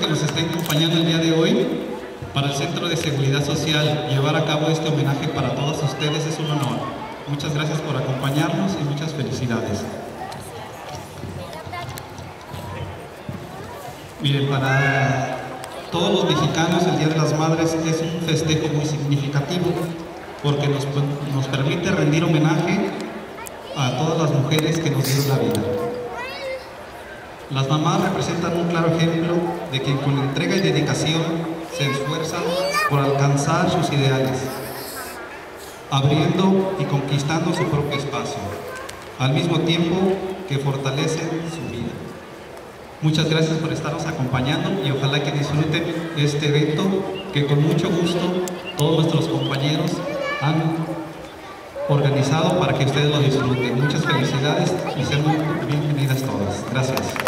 que nos estén acompañando el día de hoy para el Centro de Seguridad Social llevar a cabo este homenaje para todos ustedes es un honor. Muchas gracias por acompañarnos y muchas felicidades. Miren, para todos los mexicanos el Día de las Madres es un festejo muy significativo porque nos, nos permite rendir homenaje a todas las mujeres que nos dieron la vida. Las mamás representan un claro ejemplo de que con entrega y dedicación se esfuerzan por alcanzar sus ideales, abriendo y conquistando su propio espacio, al mismo tiempo que fortalecen su vida. Muchas gracias por estarnos acompañando y ojalá que disfruten este evento que con mucho gusto todos nuestros compañeros han organizado para que ustedes lo disfruten. Muchas felicidades y sean bienvenidas todas. Gracias.